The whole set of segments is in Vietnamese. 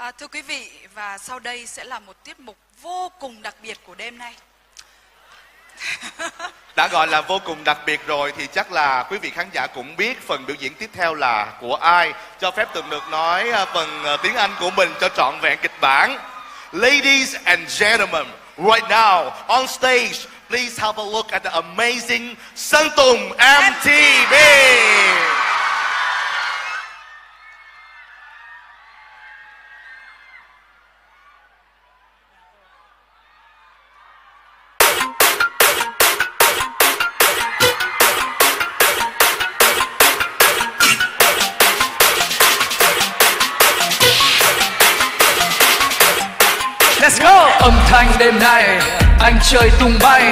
À, thưa quý vị, và sau đây sẽ là một tiết mục vô cùng đặc biệt của đêm nay. đã gọi là vô cùng đặc biệt rồi thì chắc là quý vị khán giả cũng biết phần biểu diễn tiếp theo là của ai cho phép tường được nói à, phần à, tiếng anh của mình cho trọn vẹn kịch bản ladies and gentlemen right now on stage please have a look at the amazing Sơn Tùng MTV MTV. Chơi tung bay.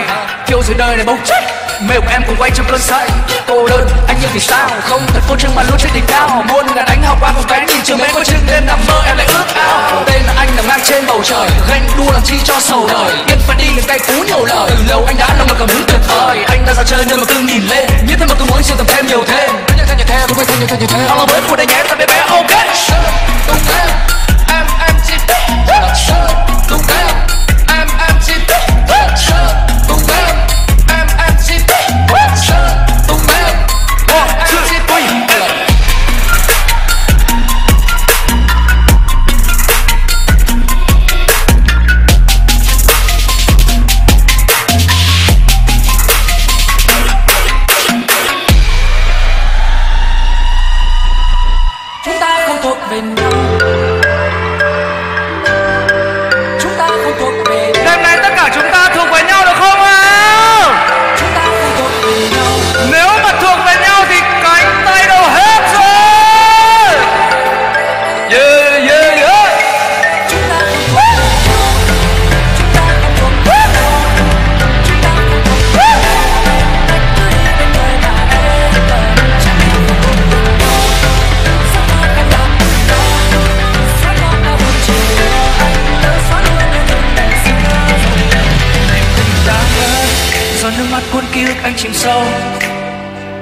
Phiêu dưới đời này bốc chết. Mê của em cùng quay trong cơn say cô đơn, anh như vì sao? Không thật vô trương mà luôn trên đỉnh cao. Muôn ngàn đánh học qua một vén nhìn trường mến có chừng đêm nằm mơ, em lại ước ao. Tên là anh nằm ngang trên bầu trời. Ganh đua làm chi cho sầu đời. Biết phải đi những cay cú nhiều lời. Từ lâu anh đã lòng một cảm hứng tuyệt vời. Anh đã ra chơi nhưng mà cứ nhìn lên. Như thế mà cứ muốn siêu tầm thêm nhiều thêm. Nhiều thêm nhiều thêm nhiều thêm nhiều thêm nhiều thêm all với của đây nhé ta bé bé, ok. Tung thêm ký ức anh chìm sâu.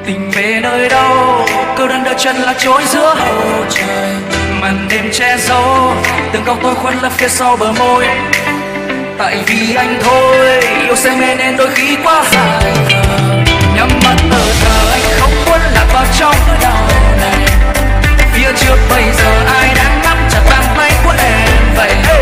Tình về nơi đâu câu đơn đợi chân là trôi giữa bầu trời. Màn đêm che giấu, từng góc tôi khuất lấp phía sau bờ môi. Tại vì anh thôi, yêu say mê nên đôi khi quá dài nhắm mắt ở thờ anh không muốn lạc vào trong đau này. Phía trước bây giờ ai đang nắm chặt bàn tay của em vậy?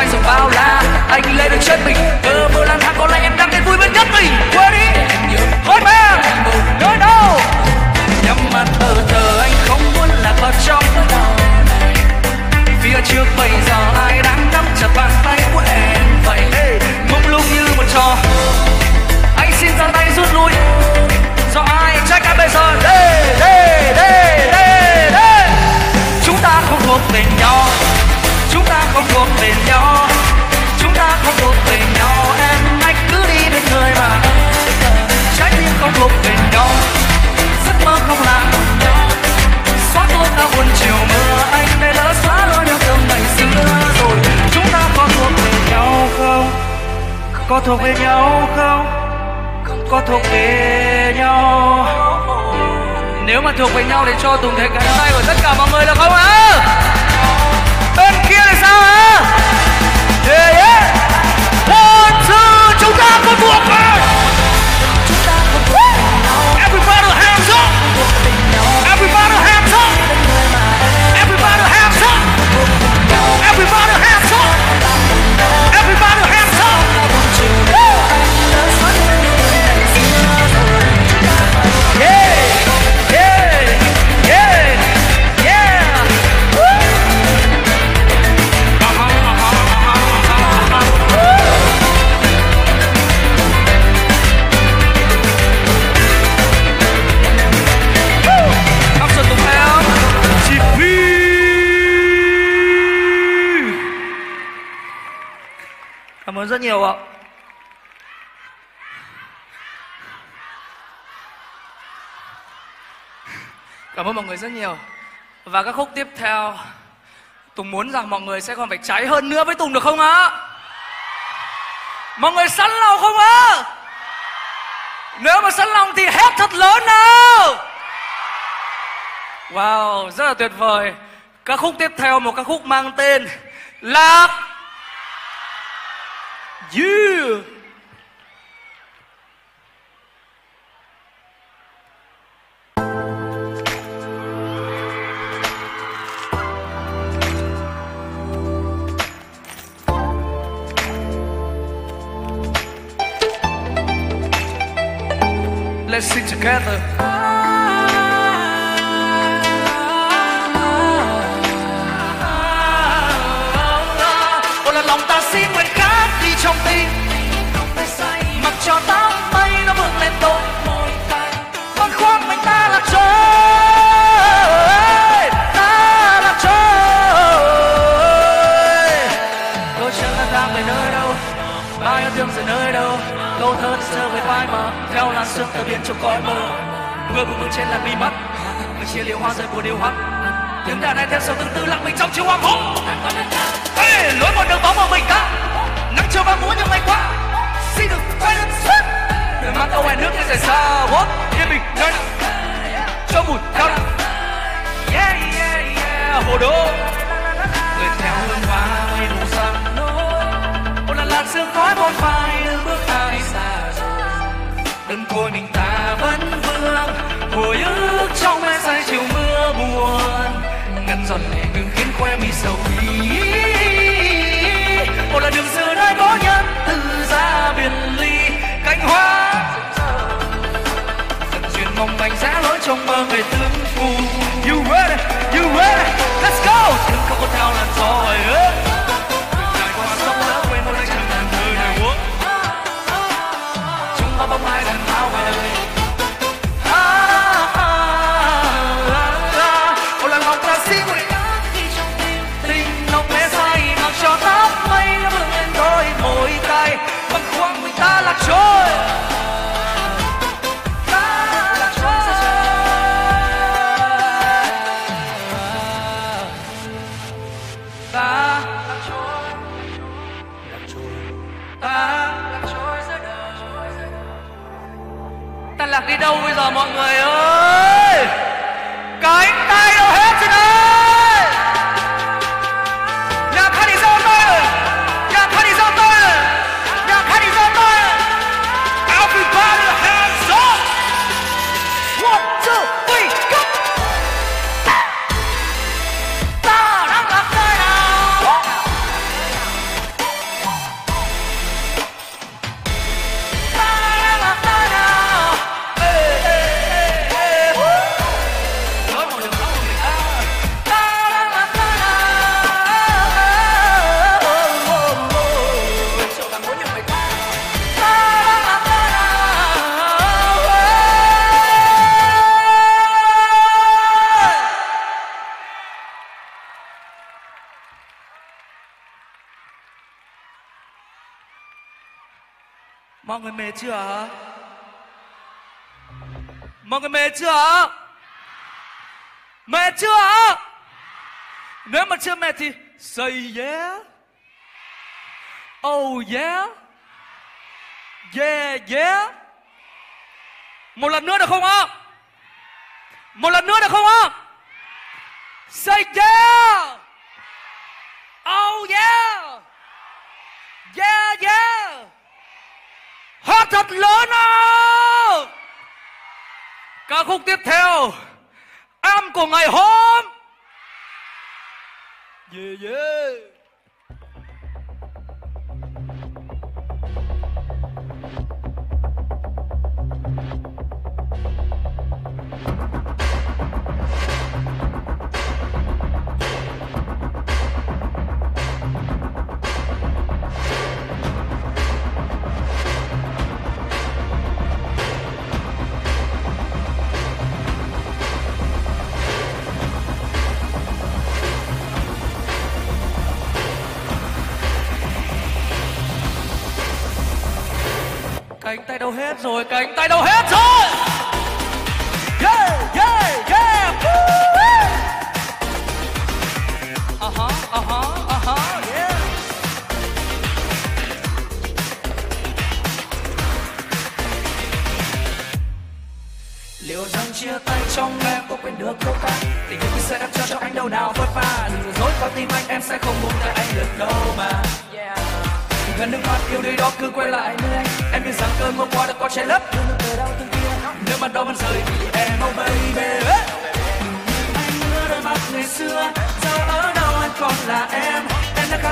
Xanh rộng bao la. Anh lấy được chân mình cơ mơ lang thang, có lẽ em đang đến vui bên nhất mình. Quên đi. Hôn mê nơi đâu? Nhắm mắt thờ thờ, anh không muốn lạc vào trong đau này. Phía trước bây giờ ai đang nắm chặt bàn tay của em? Vậy, mông lung như một trò anh xin ra tay rút lui. Do ai trách anh bây giờ? Đây đây đây đây đây chúng ta không thuộc về nhau không thuộc về nhau chúng ta không thuộc về nhau em anh cứ đi bên người mà. Trái tim không thuộc về nhau giấc mơ không là cùng nhau xóa tôi ta buồn chiều mưa, anh đây lỡ xóa luôn yêu thương ngày xưa rồi. Chúng ta có thuộc về nhau không? Có thuộc về nhau không? Có thuộc về nhau. Nếu mà thuộc về nhau thì cho tùng thể cánh tay của tất cả mọi người được không ạ? Bên kia thì sao hả yeah, yeah. one sư, chúng ta có thuộc mà rất nhiều ạ. Cảm ơn mọi người rất nhiều. Và các khúc tiếp theo Tùng muốn rằng mọi người sẽ còn phải cháy hơn nữa với Tùng được không ạ? Mọi người sẵn lòng không ạ? Nếu mà sẵn lòng thì hét thật lớn nào! Wow, rất là tuyệt vời. Các khúc tiếp theo một ca khúc mang tên Lạc Yeah. Let's sing together. Trong tim. Mặc cho tóc mây nó vươn lên đôi môi tay Con khoác mình ta là trời Ta là trời. Đôi chân lang thang về nơi đâu Bao yêu thương giờ nơi đâu. Câu thơ sơ với vai mà Theo làn sương tờ biến trong cõi mơ. Mưa cùng bước trên làn mi mắt Người chia liễu hoa rơi của điều hắt Tiếng đàn này theo sầu tương tư lặng mình trong chiều hoàng hôn. Chiều và múa như ngày qua. Xin được quay lưng xuất. Để mang câu ngoài nước như rời xa What? yên bình nơi nào. Cho bụi cao đẳng. Yeah yeah yeah, hồ đô. Người theo hương hoa mây đủ sang một lần làn sương khói một phai, đưa bước hai xa đừng côi mình ta vẫn vương. Hồi ức trong mê say chiều mưa buồn. Ngăn giọt lệ ngừng khiến khoe mi sầu trong mơ về tương phù you ready? You ready? Let's go. Không có theo làn gió đâu bây giờ mọi người ơi? Cánh tay Mọi người mệt chưa hả? Mọi người mệt chưa hả? Mệt chưa hả? Nếu mà chưa mệt thì say yeah. Oh yeah. Yeah yeah. Một lần nữa được không ạ? Một lần nữa được không ạ? Say yeah. Oh yeah. Yeah yeah. Hát thật lớn nào! Ca khúc tiếp theo Em của ngày hôm Yeah yeah đâu hết rồi cánh tay đâu hết rồi.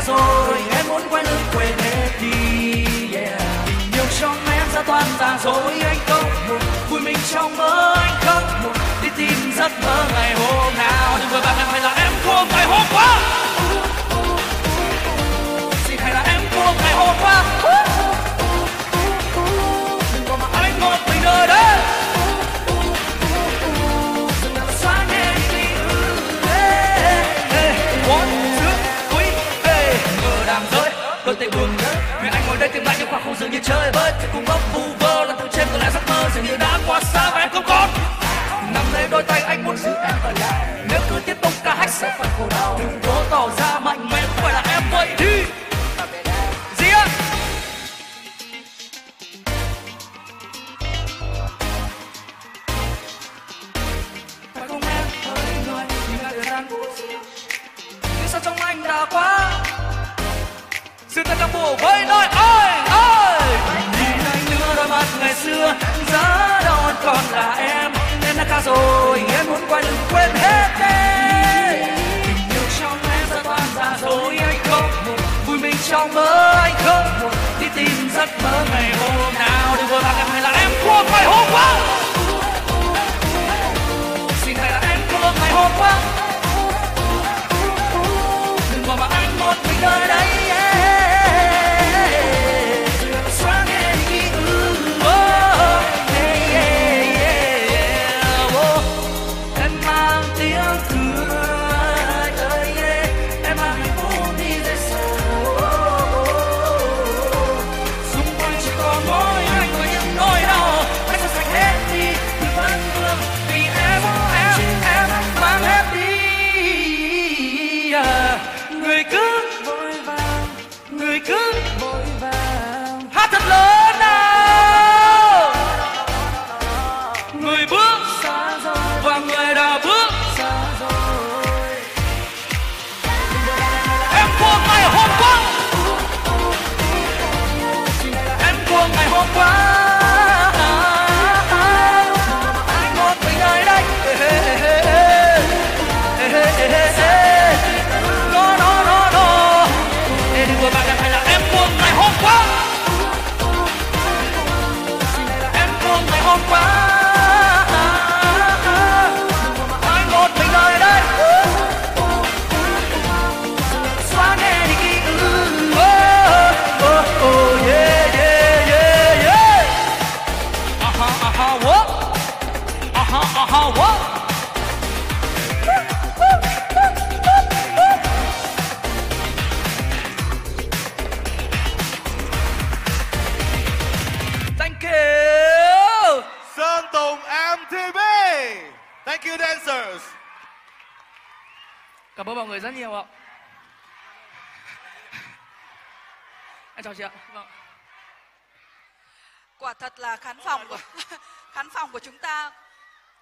Rồi, em muốn quay lưng quên hết đi, yeah. tình yêu trong em ra toàn ra rồi, anh không buồn vui mình trong mơ, anh không buồn đi tìm giấc mơ ngày hôm nào. Đừng vội vàng em hay là em thua ngày hôm qua. Xin hay là em thua ngày hôm qua. Tay buồn rơi Vì anh ngồi đây tìm lại những khoảng không dường như chơi bơi Thì cùng ngốc vu vơ là từ trên tôi lại giấc mơ Dường như đã quá xa và em không còn. Nắm lấy đôi tay anh muốn giữ em ở lại Nếu cứ tiếp tục ca hách sẽ phải khổ đau. Đừng cố tỏ ra mạnh mẽ, không phải là em vậy đi sự thật vây nói ơi ơi nhìn anh nữa đôi mắt ngày xưa, giá đâu còn là em. Em đã ca rồi, em muốn quay đừng quên hết đi tình yêu trong em đã toàn ra rồi anh không một vui mình trong mơ, anh không một đi tìm giấc mơ ngày hôm nào. Đừng vội vàng, em hay là em của ngày hôm qua. Xin hãy là em của ngày hôm qua. Đừng bỏ mặc anh một mình nơi đây. MTV Thank you dancers Cảm ơn mọi người rất nhiều ạ. Em chào chị ạ. Vâng. quả thật là khán phòng của khán phòng của chúng ta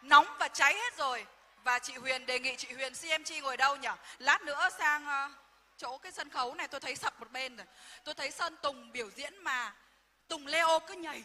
nóng và cháy hết rồi và chị Huyền đề nghị chị Huyền CMG ngồi đâu nhỉ lát nữa sang ờ, chỗ cái sân khấu này tôi thấy sập một bên rồi tôi thấy Sơn Tùng biểu diễn mà Tùng Leo cứ nhảy